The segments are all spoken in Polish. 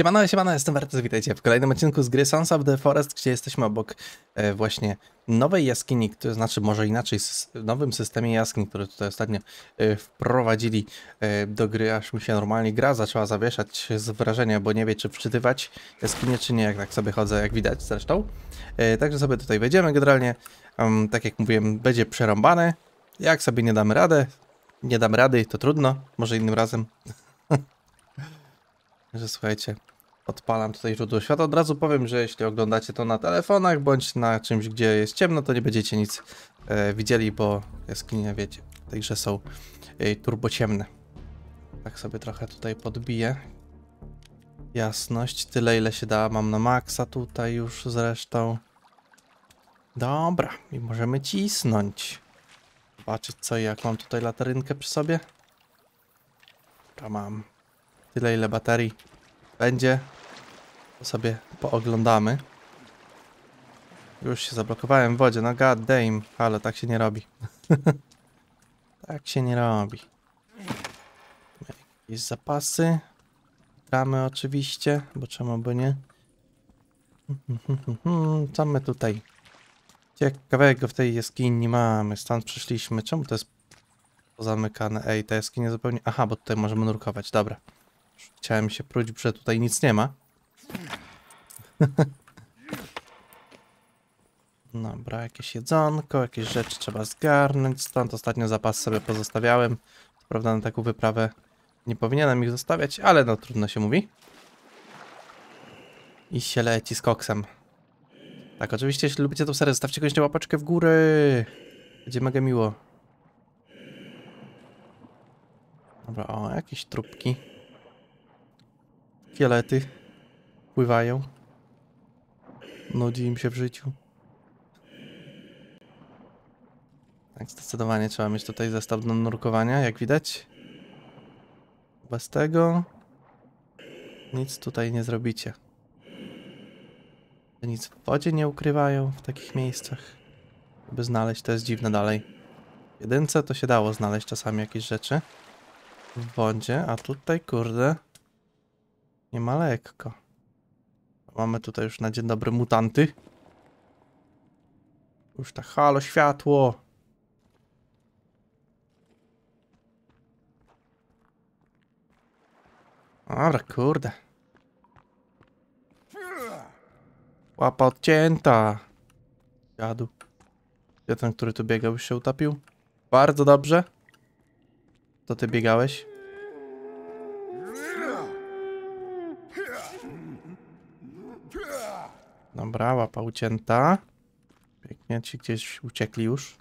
Siemano, siemano, jestem Wertes, witajcie w kolejnym odcinku z gry Sons of the Forest, gdzie jesteśmy obok e, właśnie nowej jaskini, to znaczy może inaczej, nowym systemie jaskiń, który tutaj ostatnio e, wprowadzili e, do gry, aż mi się normalnie gra zaczęła zawieszać z wrażenia, bo nie wie czy wczytywać jaskinie czy nie, jak tak sobie chodzę, jak widać zresztą. Także sobie tutaj wejdziemy generalnie, um, tak jak mówiłem, będzie przerąbane, jak sobie nie damy radę, nie damy rady, to trudno, może innym razem. że słuchajcie, odpalam tutaj źródło światła. Od razu powiem, że jeśli oglądacie to na telefonach bądź na czymś, gdzie jest ciemno, to nie będziecie nic e, widzieli, bo jaskinie, wiecie, grze są e, turbociemne. Tak sobie trochę tutaj podbiję. Jasność, tyle ile się da, mam na maksa tutaj już zresztą. Dobra, i możemy cisnąć. Zobaczyć co i jak mam tutaj latarynkę przy sobie. To mam tyle ile baterii będzie. To sobie pooglądamy. Już się zablokowałem w wodzie, no god damn, ale tak się nie robi. tak się nie robi. Jakieś zapasy. Gramy oczywiście, bo czemu by nie. Co my tutaj ciekawego w tej jaskini mamy? Stąd przyszliśmy. Czemu to jest pozamykane? Ej, ta jaskinia zupełnie... Aha, bo tutaj możemy nurkować, dobra. Chciałem się próć, że tutaj nic nie ma. Dobra, jakieś jedzonko, jakieś rzeczy trzeba zgarnąć. Stąd ostatnio zapas sobie pozostawiałem. Co prawda na taką wyprawę nie powinienem ich zostawiać, ale no trudno się mówi. I się leci z koksem. Tak, oczywiście, jeśli lubicie tą serię, zostawcie koniecznie łapeczkę w górę. Będzie mega miło. Dobra, o, jakieś trupki. Fiolety pływają. Nudzi im się w życiu. Tak, zdecydowanie trzeba mieć tutaj zestaw do nurkowania, jak widać. Bez tego nic tutaj nie zrobicie. Nic w wodzie nie ukrywają w takich miejscach. By znaleźć, to jest dziwne dalej. W jedynce to się dało znaleźć czasami jakieś rzeczy w wodzie, a tutaj kurde nie ma lekko. Mamy tutaj już na dzień dobry mutanty. Już tak, halo, światło. Dobra, kurde. Łapa odcięta. Jadu. Gdzie ten, który tu biegał, już się utopił? Bardzo dobrze. To ty biegałeś? Dobra, łapa ucięta. Pięknie, ci gdzieś uciekli już.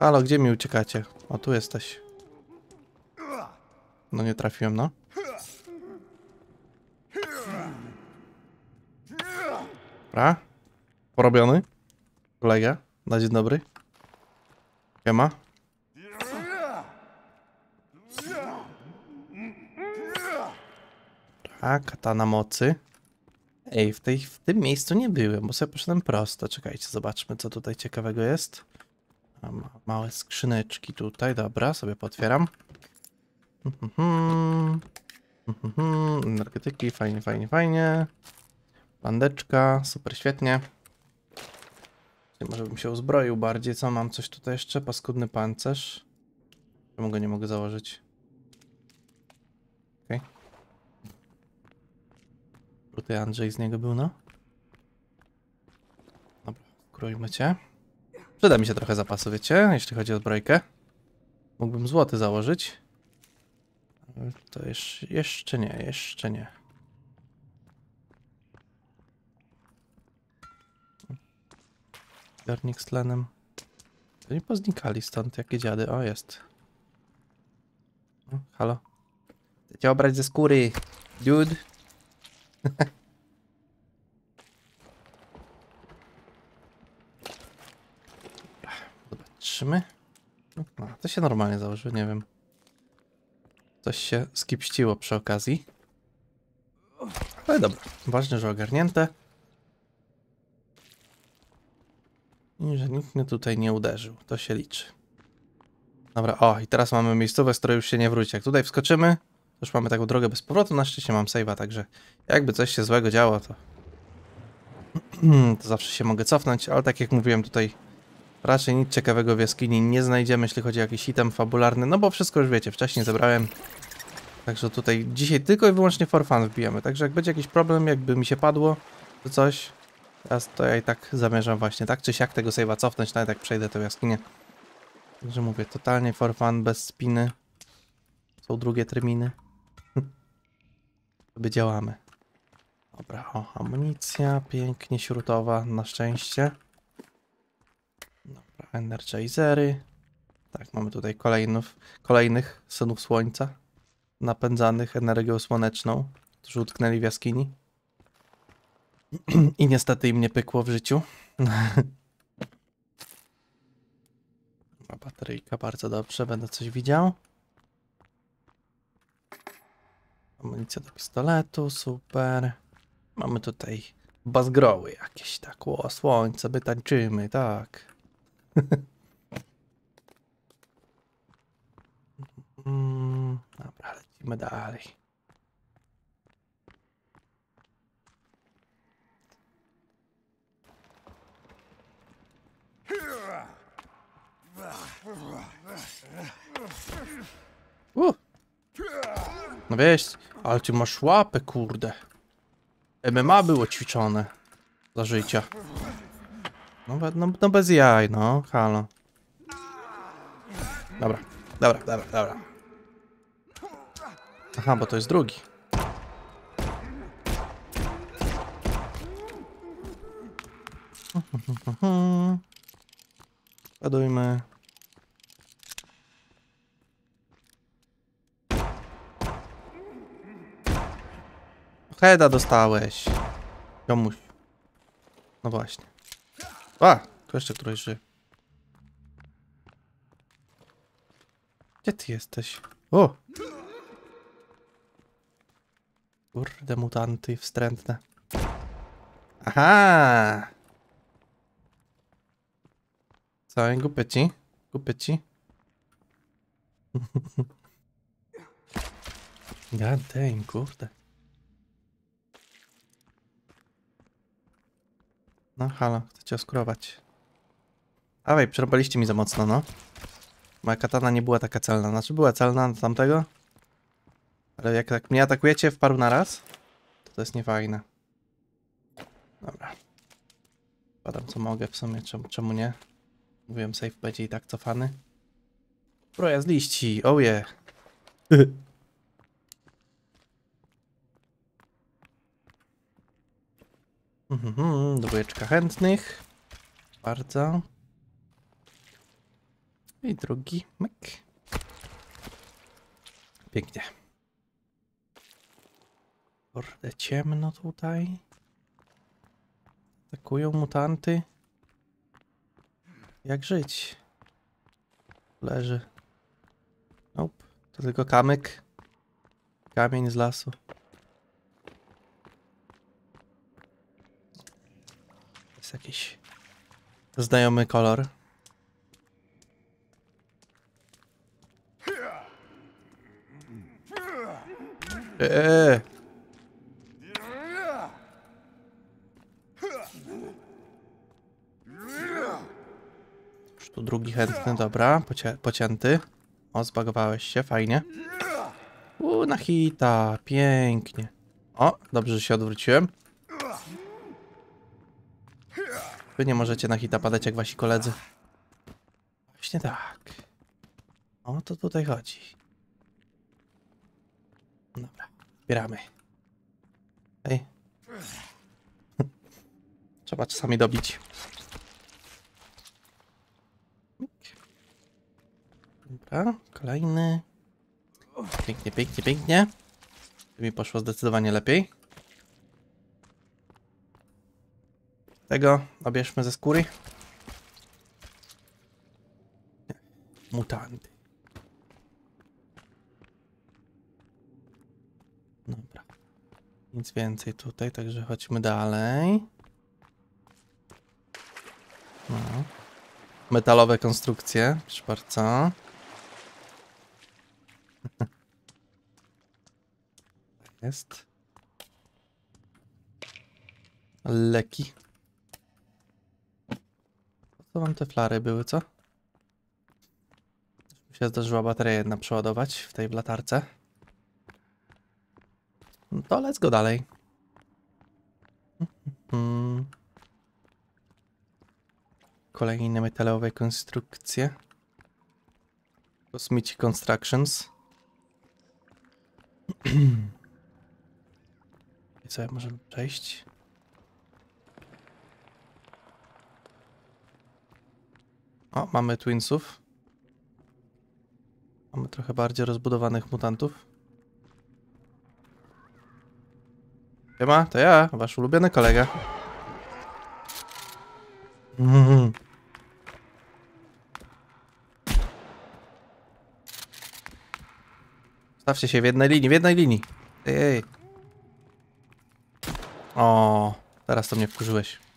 Halo, gdzie mi uciekacie? O, tu jesteś. No nie trafiłem, no. Dobra. Porobiony. Kolega. Na dzień dobry. Siema. Tak, katana mocy. Ej, w, tej, w tym miejscu nie byłem, bo sobie poszedłem prosto. Czekajcie, zobaczmy, co tutaj ciekawego jest. Ma, małe skrzyneczki tutaj, dobra, sobie potwieram. Energetyki, fajnie, fajnie, fajnie. Bandeczka, super, świetnie. Może bym się uzbroił bardziej, co mam? Coś tutaj jeszcze? Paskudny pancerz. Czemu go nie mogę założyć? Okej. Okay. Tutaj Andrzej z niego był, no. Dobra, skrójmy cię. Przyda mi się trochę zapasu, wiecie, jeśli chodzi o zbrojkę. Mógłbym złoty założyć. To jeszcze, jeszcze nie, jeszcze nie. Zbiornik z tlenem. To poznikali stąd, jakie dziady. O, jest. Halo. Chcecie obrać ze skóry. Dude. Zobaczymy. No, to się normalnie założy, nie wiem. Coś się skipściło przy okazji. Ale dobra, ważne, że ogarnięte. I że nikt mnie tutaj nie uderzył. To się liczy. Dobra, o i teraz mamy miejscowe, z której już się nie wróci. Jak tutaj wskoczymy, Już mamy taką drogę bez powrotu, na szczęście mam save'a, także jakby coś się złego działo, to, to zawsze się mogę cofnąć, ale tak jak mówiłem tutaj, raczej nic ciekawego w jaskini nie znajdziemy, jeśli chodzi o jakiś item fabularny, no bo wszystko już wiecie, wcześniej zebrałem, także tutaj dzisiaj tylko i wyłącznie for fun wbijamy, także jak będzie jakiś problem, jakby mi się padło, to coś, teraz to ja i tak zamierzam właśnie tak czy siak tego save'a cofnąć, nawet jak przejdę tę jaskinię. Także mówię, totalnie for fun, bez spiny. Są drugie terminy. Sobie działamy. Dobra, o, amunicja, pięknie śrutowa, na szczęście. Energizery. Tak, mamy tutaj kolejnych, kolejnych synów słońca, napędzanych energią słoneczną, którzy utknęli w jaskini. I niestety im nie pykło w życiu. Ma bateryjka, bardzo dobrze, będę coś widział. Amunicja do pistoletu, super. Mamy tutaj bazgroły jakieś, tak, o, słońce, my tańczymy, tak. Mm, dobra, lecimy dalej. Uh. No wiesz, ale ty masz łapę, kurde. MMA było ćwiczone. Za życia. No, no, no bez jaj, no, halo. Dobra, dobra, dobra, dobra. Aha, bo to jest drugi. Ładujmy. Heda dostałeś. Komuś. No właśnie. A, tu jeszcze któryś żyje. Gdzie ty jesteś? O! Kurde, mutanty wstrętne. Aha! Co, głupie ci? Głupie ci? God damn, kurde. No halo, chcecie oskurować. Dawaj, przerobaliście mi za mocno, no. Moja katana nie była taka celna. Znaczy była celna do tamtego. Ale jak tak mnie atakujecie w paru na raz, to to jest niefajne. Dobra. Padam co mogę w sumie, czemu, czemu nie? Mówiłem, safe będzie i tak cofany. Broja z liści, oh yeah. Mhm, dwójeczka chętnych. Bardzo. I drugi, myk. Pięknie. Kurde, ciemno tutaj. Atakują mutanty. Jak żyć? Leży. Nope. To tylko kamyk. Kamień z lasu. Jest jakiś znajomy kolor. Eee. Tu drugi chętny, dobra, pocie, pocięty. O, zbagowałeś się, fajnie. U, na hita, pięknie. O, dobrze, że się odwróciłem. Wy nie możecie na hita padać jak wasi koledzy. Właśnie tak. O to tutaj chodzi. Dobra, zbieramy. Ej. Trzeba czasami dobić. Dobra, kolejny. Pięknie, pięknie, pięknie. To mi poszło zdecydowanie lepiej. Tego obierzmy ze skóry. Mutanty. Dobra. Nic więcej tutaj, także chodźmy dalej. No. Metalowe konstrukcje, proszę bardzo. Jest. Leki. Co wam te flary były, co? Mi się zdarzyła bateria jedna przeładować w tej latarce. No to let's go dalej. Kolejne metalowe konstrukcje. Cosmici Constructions. I co, możemy przejść? O, mamy Twinsów. Mamy trochę bardziej rozbudowanych mutantów. Siema, to ja, wasz ulubiony kolega. Mhm. Stawcie się w jednej linii, w jednej linii. Ej, ej. O, teraz to mnie wkurzyłeś.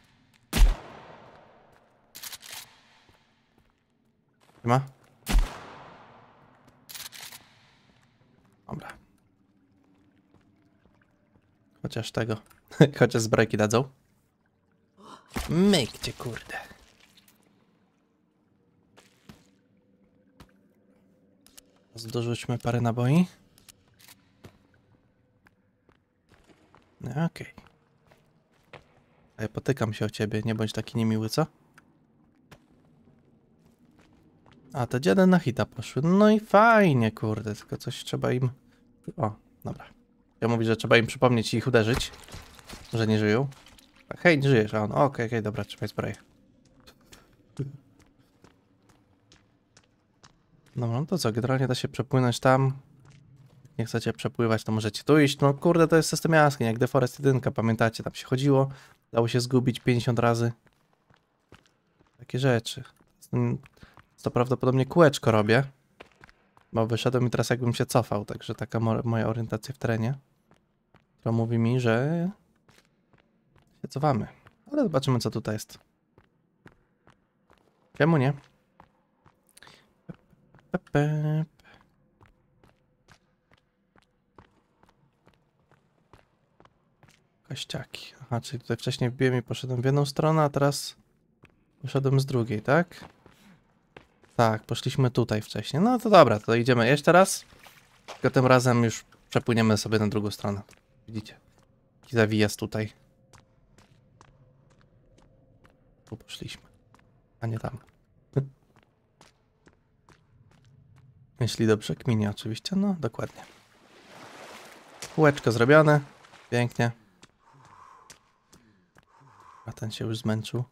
Ma? Dobra. Chociaż tego. Chociaż zbrojki dadzą. Myk cię, kurde. Zdorzućmy parę naboi. No, Okej. A ja potykam się o ciebie, nie bądź taki niemiły, co? A, te dziady na hita poszły. No i fajnie, kurde, tylko coś trzeba im... O, dobra. Ja mówię, że trzeba im przypomnieć i ich uderzyć, że nie żyją. Tak, hej, nie żyjesz, a on, okej, okej, dobra, trzymaj zbroję. Dobra, no to co, generalnie da się przepłynąć tam. Nie chcecie przepływać, to możecie tu iść. No kurde, to jest system jaskiń, jak The Forest 1, pamiętacie, tam się chodziło, dało się zgubić 50 razy. Takie rzeczy. To prawdopodobnie kółeczko robię, bo wyszedłem i teraz jakbym się cofał, także taka mo- moja orientacja w terenie, która mówi mi, że się cofamy. Ale zobaczymy, co tutaj jest. Czemu nie? Kościaki. Aha, czyli tutaj wcześniej wbiłem i poszedłem w jedną stronę, a teraz poszedłem z drugiej, tak? Tak, poszliśmy tutaj wcześniej. No to dobra, to idziemy jeszcze raz. Tylko tym razem już przepłyniemy sobie na drugą stronę. Widzicie? Taki zawijas tutaj. Tu poszliśmy. A nie tam. Jeśli dobrze kminie oczywiście, no dokładnie. Kółeczko zrobione. Pięknie. A ten się już zmęczył.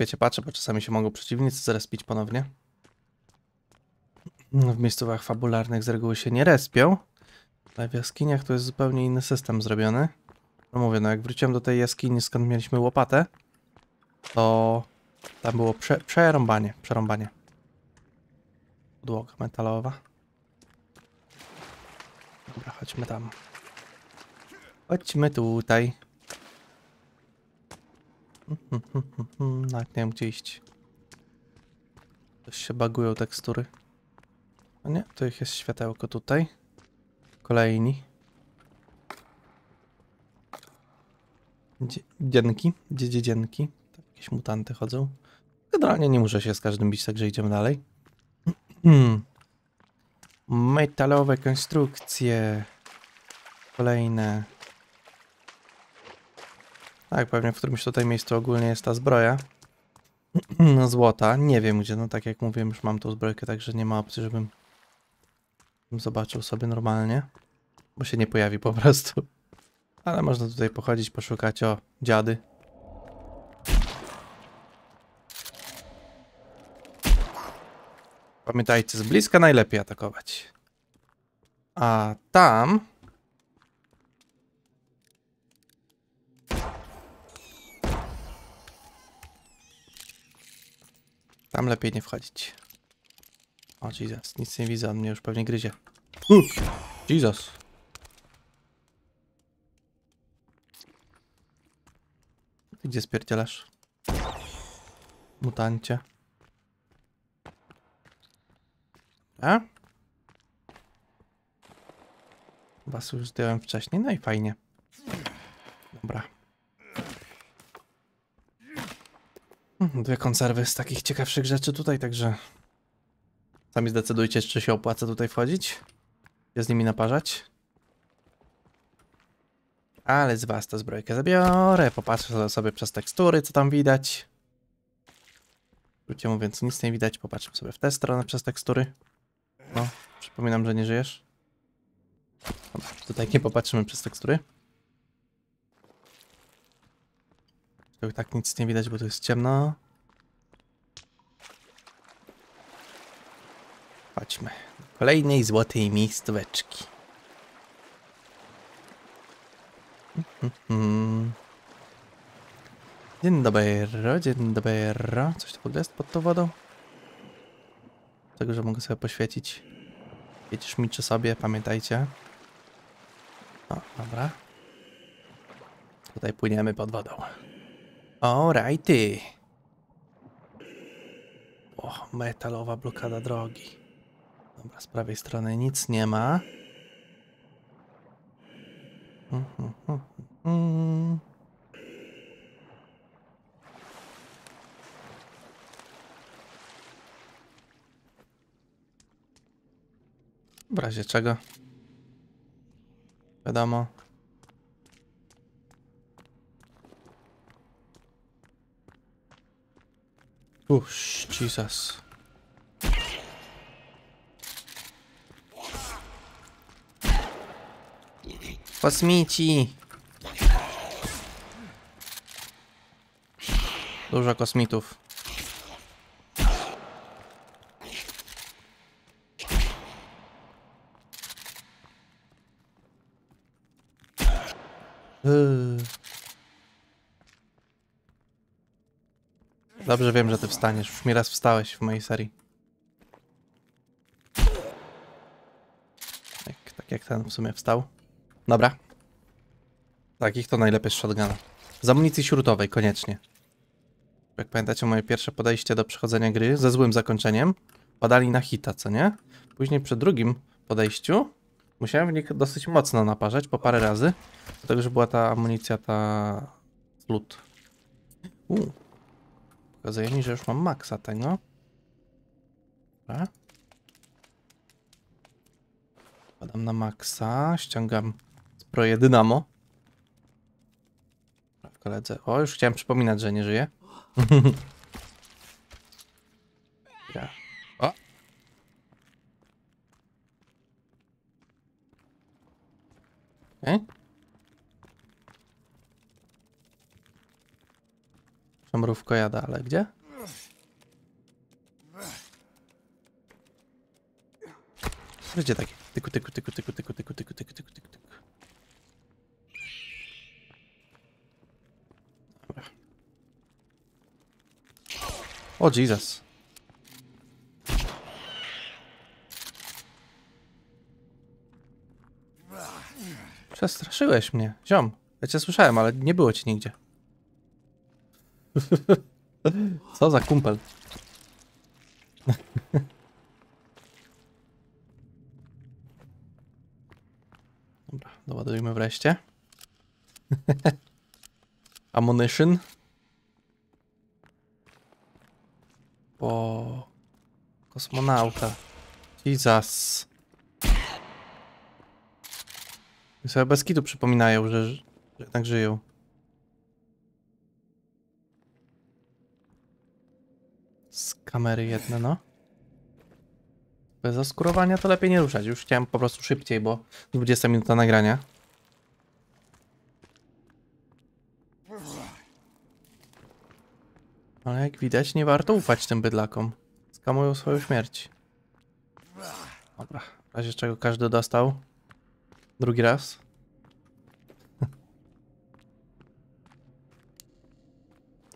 Wiecie, patrzę, bo czasami się mogą przeciwnicy zrespić ponownie. No, W miejscówach fabularnych z reguły się nie respią. Ale w jaskiniach to jest zupełnie inny system zrobiony. No mówię, no jak wróciłem do tej jaskini, skąd mieliśmy łopatę, to tam było prze przerąbanie, przerąbanie. Podłoga metalowa. Dobra, chodźmy tam. Chodźmy tutaj. Nawet nie wiem gdzie iść. Coś się bagują tekstury. Nie, to ich jest światełko tutaj. Kolejni. Dzie dzienki, dzie dzienki. Tak, jakieś mutanty chodzą. Generalnie nie muszę się z każdym bić, także idziemy dalej. Metalowe konstrukcje. Kolejne. Tak, pewnie w którymś tutaj miejscu ogólnie jest ta zbroja. Złota. Nie wiem gdzie, no tak jak mówiłem, już mam tą zbrojkę, także nie ma opcji, żebym zobaczył sobie normalnie. Bo się nie pojawi po prostu. Ale można tutaj pochodzić, poszukać o dziady. Pamiętajcie, z bliska najlepiej atakować. A tam... Tam lepiej nie wchodzić. O Jesus, nic nie widzę, on mnie już pewnie gryzie. Uh, Jesus. Gdzie spierdzielasz? Mutancie. A? was już zdjąłem wcześniej, no i fajnie. Dobra. Mhm, Dwie konserwy z takich ciekawszych rzeczy tutaj, także sami zdecydujcie, czy się opłaca tutaj wchodzić. Gdzie z nimi naparzać. Ale z was tę zbrojkę zabiorę, popatrzę sobie przez tekstury, co tam widać. Krótko mówiąc, nic nie widać, popatrzę sobie w tę stronę przez tekstury. No, przypominam, że nie żyjesz. Dobra, tutaj nie popatrzymy przez tekstury. Tu i tak nic nie widać, bo tu jest ciemno. Chodźmy. do Kolejnej złotej miejscóweczki. Dzień dobry, dzień dobry. Coś tu w jest pod tą wodą? Tego, że mogę sobie poświecić. Jedziesz mi czy sobie, pamiętajcie. O, dobra. Tutaj płyniemy pod wodą. Alrighty. O, metalowa blokada drogi. Dobra, z prawej strony nic nie ma. Mhm, mhm, mhm. W razie czego? Wiadomo. Uff, Jesus. Kosmici! Dużo kosmitów. Dobrze wiem, że ty wstaniesz. Już mi raz wstałeś w mojej serii. Tak, tak jak ten w sumie wstał. Dobra. Takich to najlepiej z shotguna. Z amunicji śrutowej, koniecznie. Jak pamiętacie moje pierwsze podejście do przechodzenia gry ze złym zakończeniem, padali na hita, co nie? Później przy drugim podejściu musiałem w nich dosyć mocno naparzać, po parę razy, dlatego że była ta amunicja, ta slut. Uuu. Pokazuje mi, że już mam maksa tego. Dobra. Padam na maksa, ściągam zbroję dynamo. Koledze. O, już chciałem przypominać, że nie żyje. ja. O! Okay. Mrówko jada, ale gdzie? Gdzie takie? Tyku, tyku, tyku, tyku, tyku, tyku, tyku, tyku, tyku, tyku, O Jesus. Przestraszyłeś mnie, ziom. Ja cię słyszałem, ale nie było ci nigdzie. Co za kumpel. Dobra, doładujmy wreszcie. Ammunition. O, kosmonauta. Jesus. I sobie bez kitu przypominają, że, że jednak żyją. Z kamery jedne, no. Bez oskurowania to lepiej nie ruszać. Już chciałem po prostu szybciej, bo 20 minuta nagrania. Ale jak widać, nie warto ufać tym bydlakom. Skamują swoją śmierć. Dobra, w razie czego każdy dostał. Drugi raz.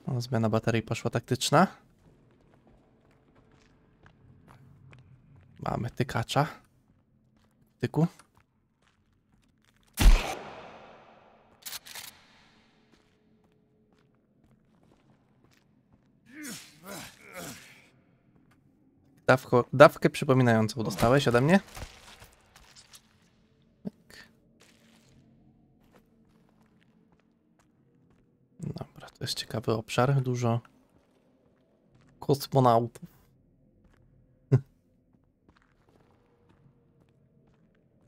O, zmiana baterii poszła taktyczna. Mamy tykacza. Tyku. Dawko, dawkę przypominającą dostałeś ode mnie. Tak. Dobra, to jest ciekawy obszar. Dużo kosmonautów.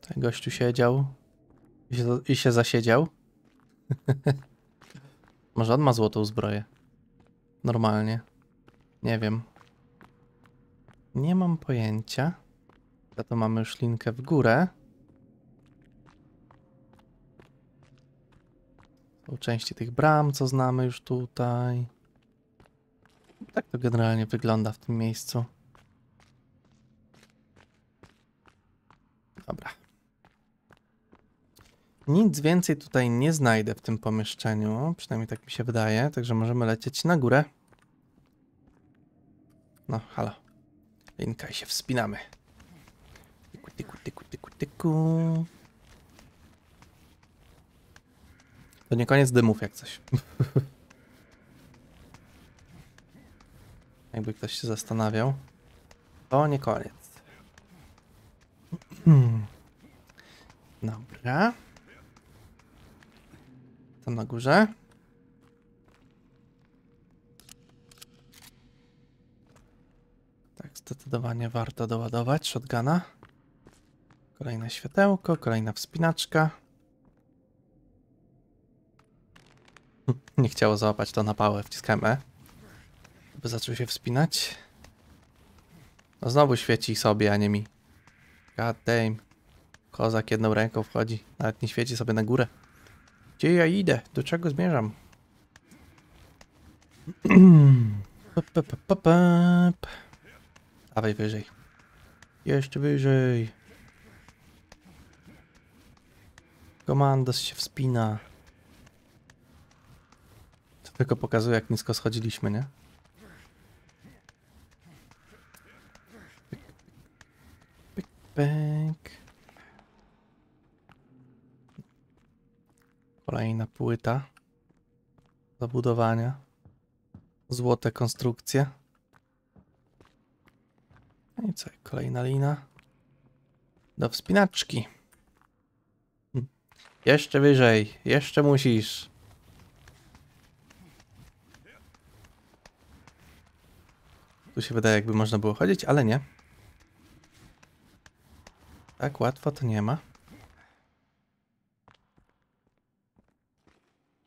Ten gościu siedział i się, i się zasiedział. Może on ma złotą zbroję. Normalnie. Nie wiem. Nie mam pojęcia. Za to mamy już linkę w górę. Są części tych bram, co znamy już tutaj. Tak to generalnie wygląda w tym miejscu. Dobra. Nic więcej tutaj nie znajdę w tym pomieszczeniu, przynajmniej tak mi się wydaje, także możemy lecieć na górę. No, halo. Linka i się wspinamy. Tyku, tyku, tyku, tyku, tyku. To nie koniec dymów jak coś. Jakby ktoś się zastanawiał. To nie koniec. Dobra. Tam na górze. Zdecydowanie warto doładować shotguna. Kolejne światełko, kolejna wspinaczka. Nie chciało załapać to na pałę, wciskałem E. By zaczął się wspinać. No znowu świeci sobie, a nie mi. God damn. Kozak jedną ręką wchodzi. Nawet nie świeci sobie na górę. Gdzie ja idę? Do czego zmierzam? Pap, pap, pap. Dawaj wyżej. Jeszcze wyżej. Komandos się wspina. To tylko pokazuje, jak nisko schodziliśmy, nie? Pyk, pyk. Kolejna płyta zabudowania. Złote konstrukcje. No i co? Kolejna lina. Do wspinaczki. Hm. Jeszcze wyżej. Jeszcze musisz. Tu się wydaje, jakby można było chodzić, ale nie. Tak łatwo to nie ma.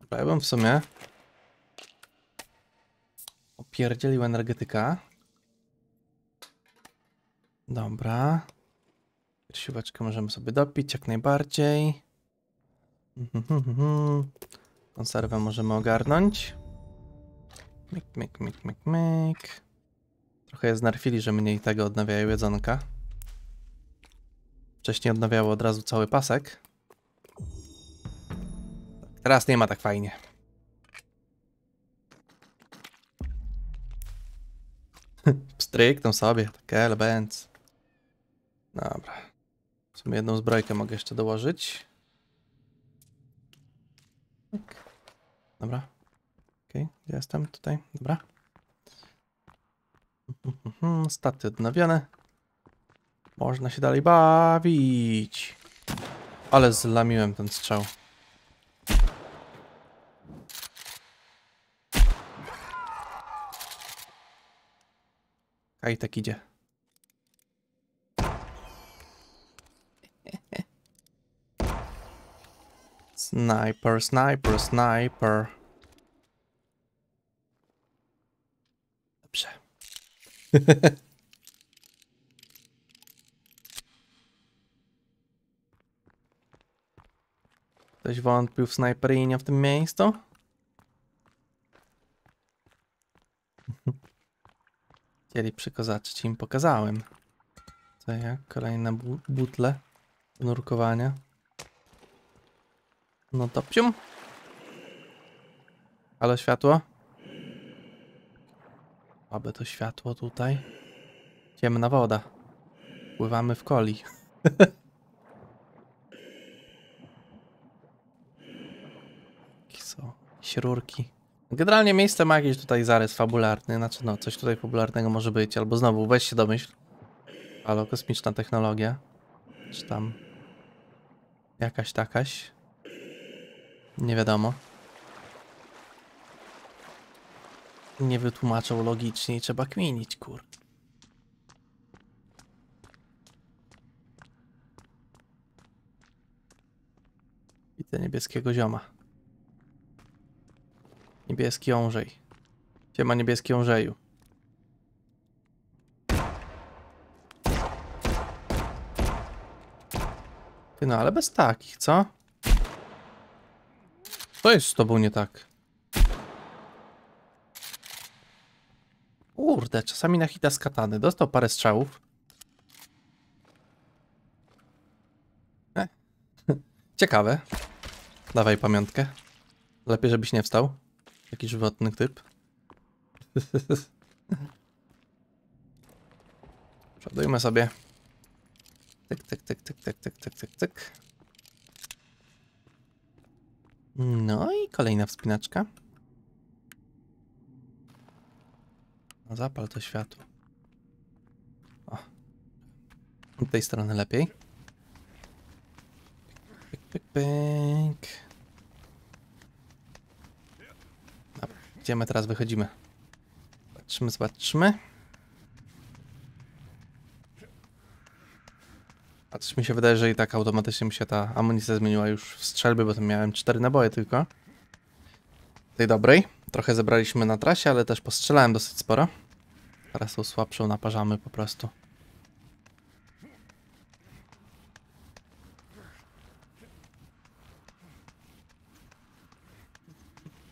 Dobra, ja bym w sumie opierdzielił energetyka. Dobra. Piersióweczkę możemy sobie dopić jak najbardziej. Mhm. Konserwę możemy ogarnąć. Myk, myk, myk, myk, myk. Trochę je znerfili, że mniej tego odnawiają jedzonka. Wcześniej odnawiało od razu cały pasek. Teraz nie ma tak fajnie. Strykną sobie, takie elements. Dobra. W sumie jedną zbrojkę mogę jeszcze dołożyć. Tak. Dobra. Okej, okay. gdzie jestem? Tutaj, dobra. Staty odnowione. Można się dalej bawić. Ale zlamiłem ten strzał. Kaj tak idzie. Sniper, sniper, sniper. Dobrze. Ktoś wątpił w snajperinie w tym miejscu? Chcieli przykozaczyć, im pokazałem. Co jak? Kolejne bu butle do nurkowania. No to psium. Halo światło? Aby to światło tutaj. Ciemna woda. Pływamy w coli. Są śrurki. Generalnie miejsce ma jakiś tutaj zarys fabularny, znaczy no, coś tutaj fabularnego może być, albo znowu weź się domyśl. Halo, kosmiczna technologia. Czy tam jakaś takaś. Nie wiadomo. nie wytłumaczą logicznie trzeba kminić, kur. Widzę niebieskiego zioma. Niebieski ążej. Siema niebieski ążeju. Ty no, ale bez takich, co? Co jest z tobą nie tak? Kurde, czasami na hita z katany. Dostał parę strzałów. E. Ciekawe. Dawaj pamiątkę. Lepiej, żebyś nie wstał. Taki żywotny typ. Przodujmy sobie. Tyk, tyk, tyk, tyk, tyk, tyk, tyk, tyk, tyk. No i kolejna wspinaczka. No zapal to światło. O. Od tej strony lepiej. Pyk, pyk, pyk. Dobra, gdzie my teraz wychodzimy? Zobaczymy, zobaczymy. Patrz, mi się wydaje, że i tak automatycznie mi się ta amunicja zmieniła już w strzelby, bo tam miałem cztery naboje tylko. Tej dobrej. Trochę zebraliśmy na trasie, ale też postrzelałem dosyć sporo. Teraz tą słabszą naparzamy po prostu.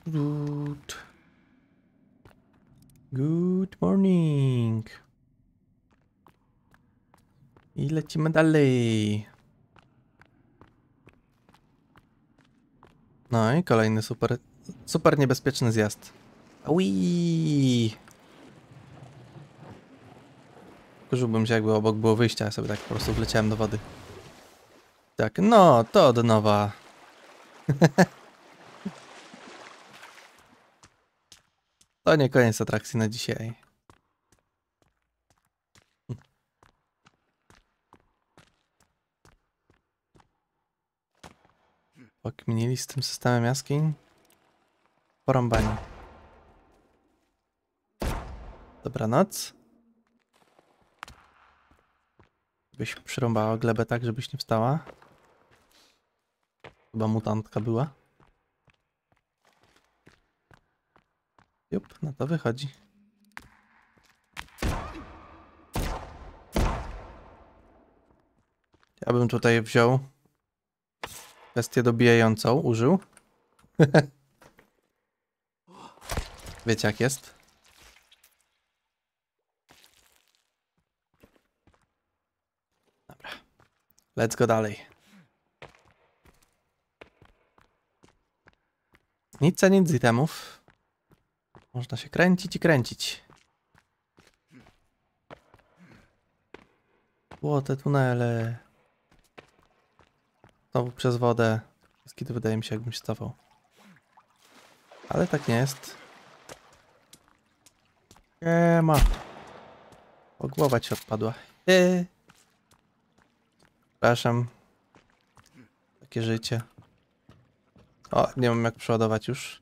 Good. Good morning. I lecimy dalej. No i kolejny super, super niebezpieczny zjazd. Ui. Kurzyłbym się jakby obok było wyjścia, ja sobie tak po prostu wleciałem do wody. Tak, no, to od nowa. to nie koniec atrakcji na dzisiaj. Pokminili z tym systemem jaskiń? Porąbani. Dobranoc. Byś przyrąbała glebę tak, żebyś nie wstała. Chyba mutantka była. Jup, na to wychodzi. Ja bym tutaj wziął kwestię dobijającą, użył. Wiecie jak jest? Dobra. Let's go dalej. Nic a nic itemów. Można się kręcić i kręcić. Złote tunele. Znowu przez wodę. Kiedy wydaje mi się, jakbym stawał. Ale tak nie jest. Nie ma. O, głowa ci odpadła. Eee. Przepraszam. Takie życie. O, nie mam jak przeładować już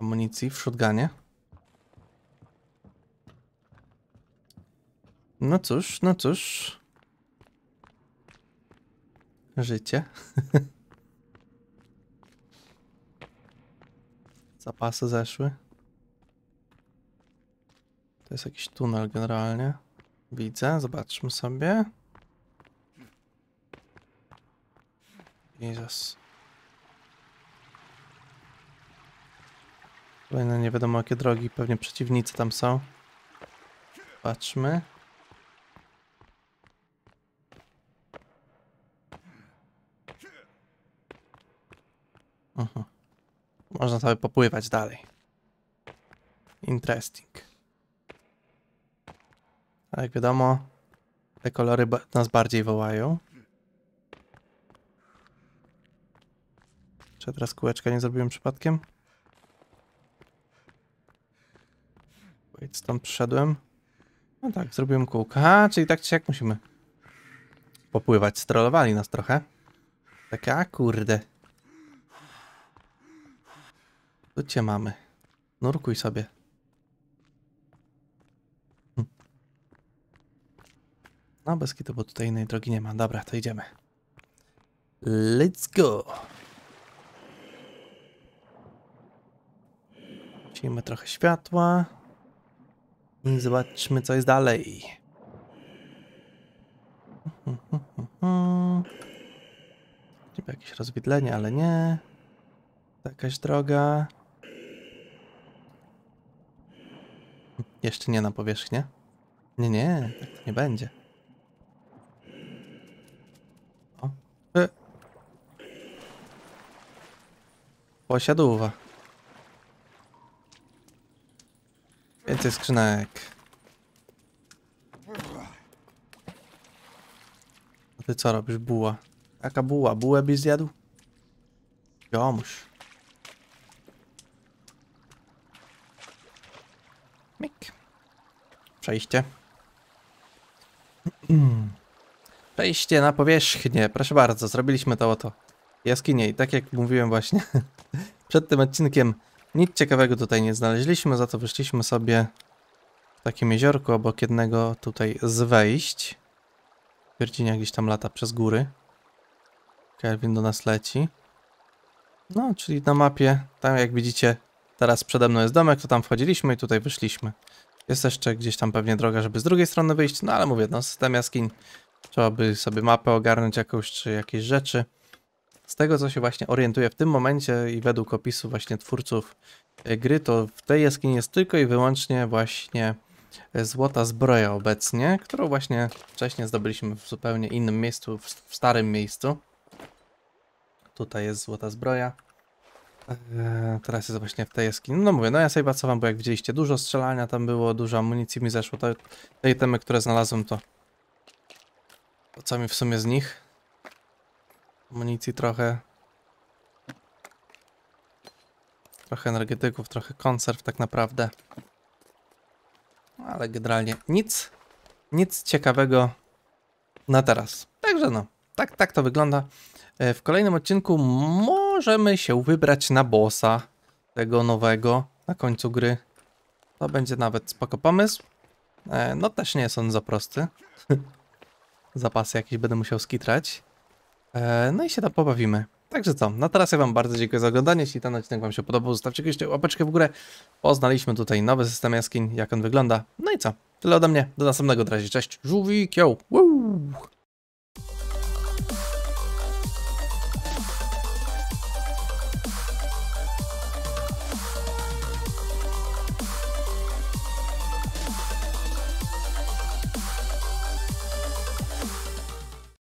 amunicji w shotgunie. No cóż, no cóż. Życie. Zapasy zeszły. To jest jakiś tunel generalnie. Widzę, zobaczmy sobie. Jezus. Kolejne nie wiadomo jakie drogi, pewnie przeciwnicy tam są. Patrzmy. Mhm. Można sobie popływać dalej. Interesting. A jak wiadomo, te kolory nas bardziej wołają. Czy teraz kółeczka nie zrobiłem przypadkiem? Wait, stąd przyszedłem. No tak, zrobiłem kółka. Czyli tak czy jak musimy popływać. Strollowali nas trochę. Tak, a kurde. Tu cię mamy. Nurkuj sobie. Hm. No bez kitu, bo tutaj innej drogi nie ma. Dobra, to idziemy. Let's go! Zacznijmy trochę światła. I zobaczmy, co jest dalej. Chyba jakieś rozwidlenie, ale nie. Jakaś droga. Jeszcze nie na powierzchnię. Nie, nie, tak to nie będzie. O. E. Posiadówa. Więcej skrzynek. A ty co robisz, buła? Jaka buła? Bułę byś zjadł? Jomuś. Przejście. Przejście na powierzchnię. Proszę bardzo, zrobiliśmy to oto. Jaskinie i tak jak mówiłem właśnie przed tym odcinkiem, nic ciekawego tutaj nie znaleźliśmy, za to wyszliśmy sobie w takim jeziorku obok jednego tutaj z wejść. Virginia gdzieś tam lata przez góry. Kelvin do nas leci. No, czyli na mapie, tam jak widzicie, teraz przede mną jest domek, to tam wchodziliśmy i tutaj wyszliśmy. Jest jeszcze gdzieś tam pewnie droga, żeby z drugiej strony wyjść, no ale mówię, no system jaskiń, trzeba by sobie mapę ogarnąć jakąś, czy jakieś rzeczy. Z tego, co się właśnie orientuję w tym momencie i według opisu właśnie twórców e, gry, to w tej jaskini jest tylko i wyłącznie właśnie e, złota zbroja obecnie, którą właśnie wcześniej zdobyliśmy w zupełnie innym miejscu, w, w starym miejscu. Tutaj jest złota zbroja. Eee, teraz jest właśnie w tej jaskini. No mówię, no ja sobie pracowałem, bo jak widzieliście, dużo strzelania tam było, dużo amunicji mi zeszło. To, te itemy, które znalazłem, to, to co mi w sumie z nich? Amunicji trochę. Trochę energetyków, trochę konserw tak naprawdę. Ale generalnie nic, nic ciekawego na teraz. Także no, tak, tak to wygląda. E, W kolejnym odcinku możemy się wybrać na bossa tego nowego na końcu gry. To będzie nawet spoko pomysł. E, No też nie jest on za prosty. Zapasy jakieś będę musiał skitrać. E, No i się tam pobawimy. Także co, na teraz ja wam bardzo dziękuję za oglądanie. Jeśli ten odcinek wam się podobał, zostawcie jakąś łapeczkę w górę. Poznaliśmy tutaj nowy system jaskiń, jak on wygląda. No i co, tyle ode mnie. Do następnego, w razie cześć. Żółwik, yo! Woo!